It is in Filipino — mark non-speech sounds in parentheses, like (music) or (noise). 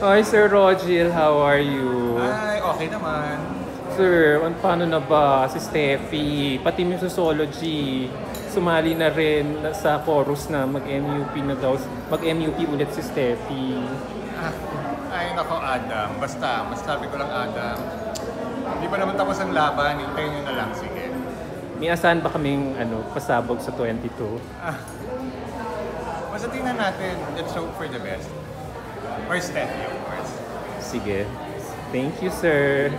Hi, Sir Rogil. How are you? Ay, okay naman. Sir, an- paano na ba si Steffi? Pati musicology. Sumali na rin sa chorus na mag-MUP na daw. Mag-MUP ulit si Steffi. (laughs) Ay, nako, Adam. Basta, mas sabi ko lang, Adam. Hindi pa naman tapos ang laban. Hintayin nyo na lang. Sige. May asahan ba kaming ano, pasabog sa 22? Ah. Basta tingnan natin. Let's hope for the best. For Steffi, of course. Sige. Thank you, sir.